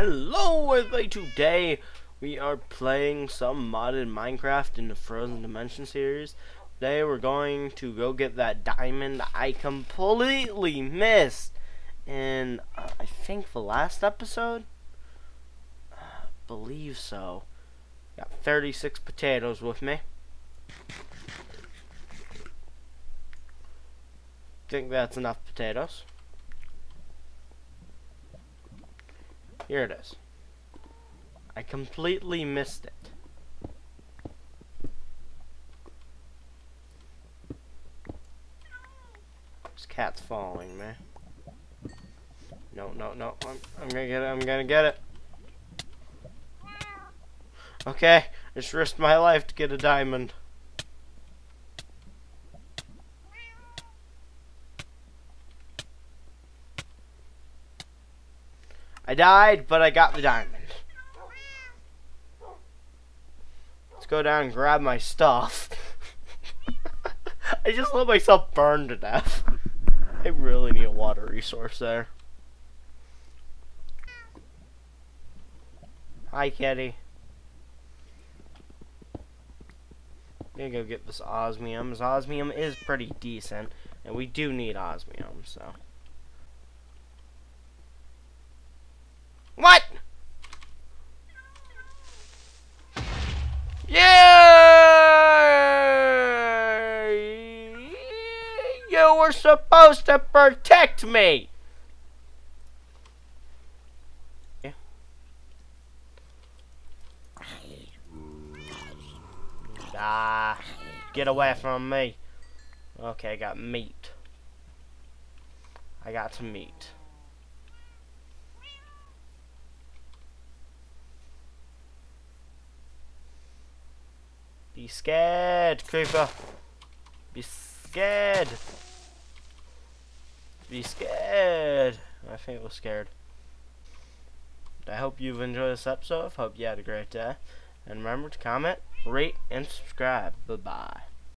Hello everybody, today we are playing some modded Minecraft in the Frozen Dimension series. Today we're going to go get that diamond I completely missed in, uh, I think the last episode? Uh, believe so. Got 36 potatoes with me. Think that's enough potatoes. Here it is. I completely missed it. This cat's following me. No, no, no. I'm, I'm gonna get it. I'm gonna get it. Okay. I just risked my life to get a diamond. I died, but I got the diamond. Let's go down and grab my stuff. I just let myself burn to death. I really need a water resource there. Hi, Kitty. I'm gonna go get this osmium. Osmium is pretty decent, and we do need osmium, so. What? Yeah! You were supposed to protect me! Ah, get away from me. Okay, I got meat. I got some meat. Be scared, creeper. Be scared. Be scared. I think it was scared. I hope you've enjoyed this episode. Hope you had a great day. And remember to comment, rate, and subscribe. Bye-bye.